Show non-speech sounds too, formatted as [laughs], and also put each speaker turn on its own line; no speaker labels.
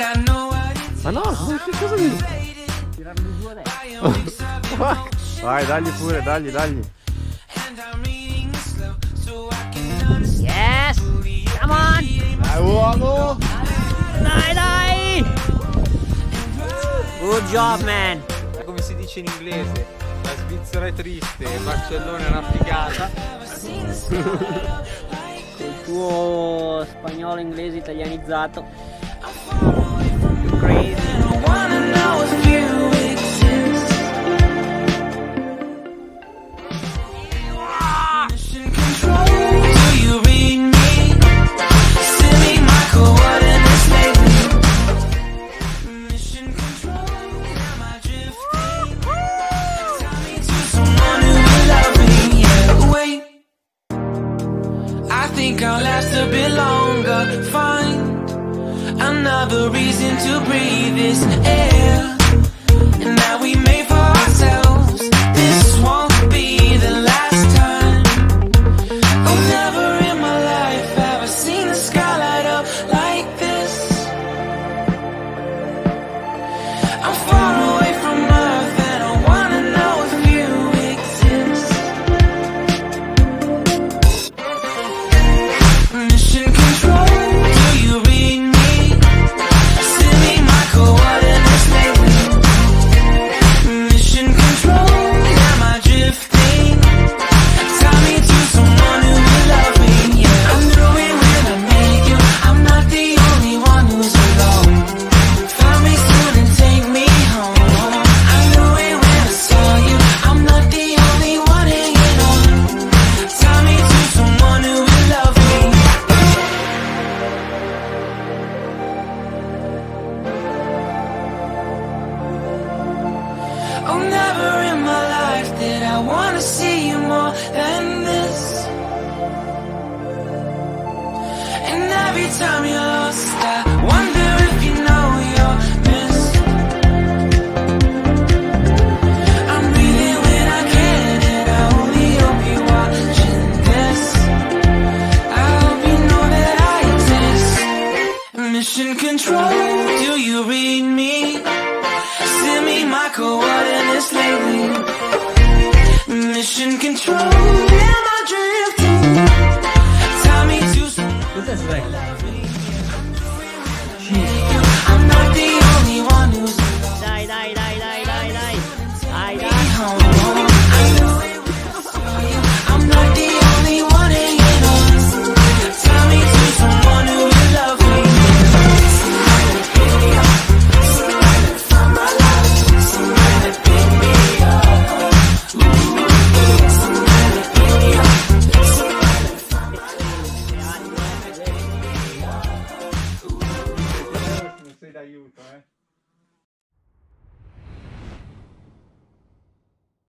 Ma no, che cosa mi...
Tirarli giù adesso.
Vai, dagli pure, dagli, dagli.
Yes! Come on!
Dai uomo!
Dai, dai! Good job, man!
Come si dice in inglese, la Svizzera è triste, Barcellona è una figata. [laughs]
Il tuo spagnolo inglese italianizzato.
Think I'll last a bit longer. Find another reason to breathe this air. Never in my life did I wanna see you more than this. And every time you're lost, I wonder if you know you're missed. I'm when I can, and I only hope you're watching this. I hope you know that I exist. Mission control, do you read me? Send me my coordinates lately. Mission control, am I drifting? Tie me to some.
Tutto è svecchio.
I'm not the only one who's
Dai, dai, dai, dai, dai, dai. Dai, dai.
चाहिए होता है?